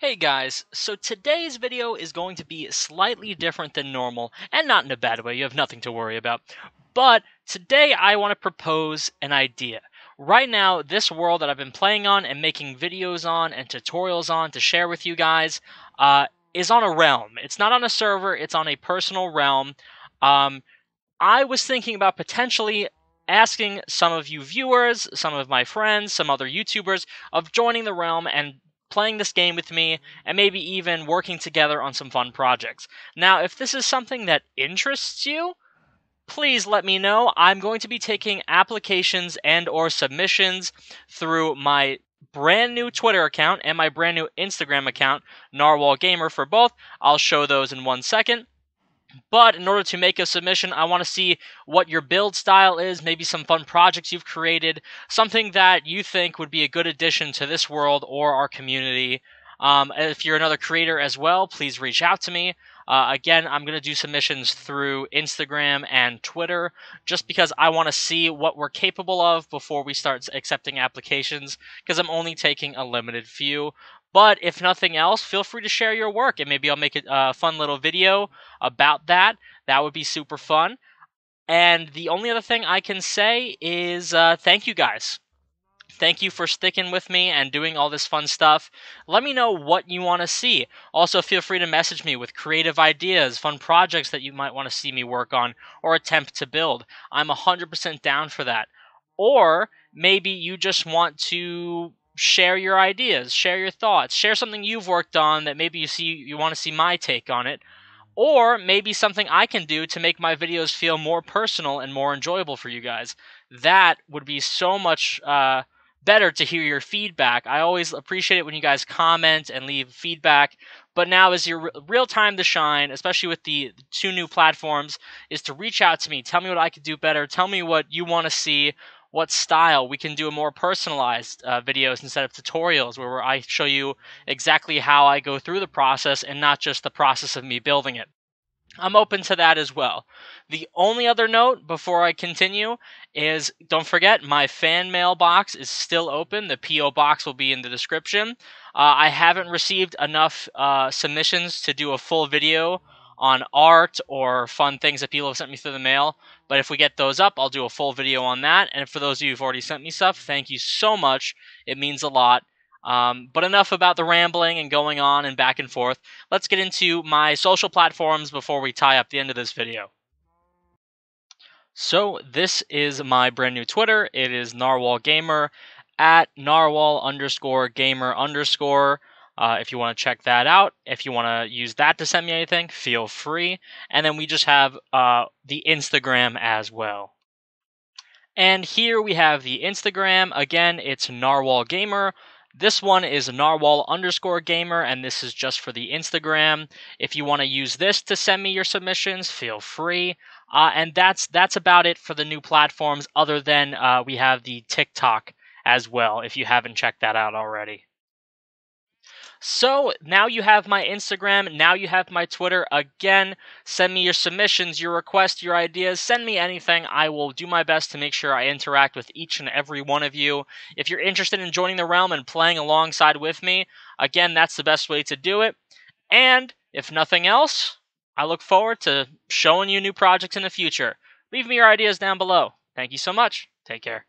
Hey guys, so today's video is going to be slightly different than normal, and not in a bad way, you have nothing to worry about. But today I want to propose an idea. Right now, this world that I've been playing on and making videos on and tutorials on to share with you guys uh, is on a realm. It's not on a server, it's on a personal realm. Um, I was thinking about potentially asking some of you viewers, some of my friends, some other YouTubers of joining the realm and playing this game with me, and maybe even working together on some fun projects. Now, if this is something that interests you, please let me know. I'm going to be taking applications and or submissions through my brand new Twitter account and my brand new Instagram account, Narwhal Gamer for both. I'll show those in one second. But in order to make a submission, I want to see what your build style is, maybe some fun projects you've created, something that you think would be a good addition to this world or our community. Um, if you're another creator as well, please reach out to me. Uh, again, I'm going to do submissions through Instagram and Twitter just because I want to see what we're capable of before we start accepting applications because I'm only taking a limited few. But if nothing else, feel free to share your work and maybe I'll make a fun little video about that. That would be super fun. And the only other thing I can say is uh, thank you guys. Thank you for sticking with me and doing all this fun stuff. Let me know what you want to see. Also, feel free to message me with creative ideas, fun projects that you might want to see me work on or attempt to build. I'm 100% down for that. Or maybe you just want to share your ideas, share your thoughts, share something you've worked on that maybe you see you want to see my take on it, or maybe something I can do to make my videos feel more personal and more enjoyable for you guys. That would be so much uh, better to hear your feedback. I always appreciate it when you guys comment and leave feedback. But now is your real time to shine, especially with the two new platforms, is to reach out to me. Tell me what I could do better. Tell me what you want to see what style. We can do a more personalized uh, videos instead of tutorials where I show you exactly how I go through the process and not just the process of me building it. I'm open to that as well. The only other note before I continue is don't forget my fan mail box is still open. The P.O. box will be in the description. Uh, I haven't received enough uh, submissions to do a full video on art or fun things that people have sent me through the mail. But if we get those up, I'll do a full video on that. And for those of you who've already sent me stuff, thank you so much. It means a lot. Um, but enough about the rambling and going on and back and forth. Let's get into my social platforms before we tie up the end of this video. So this is my brand new Twitter. It is Narwhal Gamer at narwhal underscore gamer underscore. Uh, if you want to check that out, if you want to use that to send me anything, feel free. And then we just have uh, the Instagram as well. And here we have the Instagram. Again, it's Narwhal Gamer. This one is narwhal underscore gamer, and this is just for the Instagram. If you want to use this to send me your submissions, feel free. Uh, and that's that's about it for the new platforms. Other than uh, we have the TikTok as well. If you haven't checked that out already. So now you have my Instagram, now you have my Twitter. Again, send me your submissions, your requests, your ideas, send me anything. I will do my best to make sure I interact with each and every one of you. If you're interested in joining the realm and playing alongside with me, again, that's the best way to do it. And if nothing else, I look forward to showing you new projects in the future. Leave me your ideas down below. Thank you so much. Take care.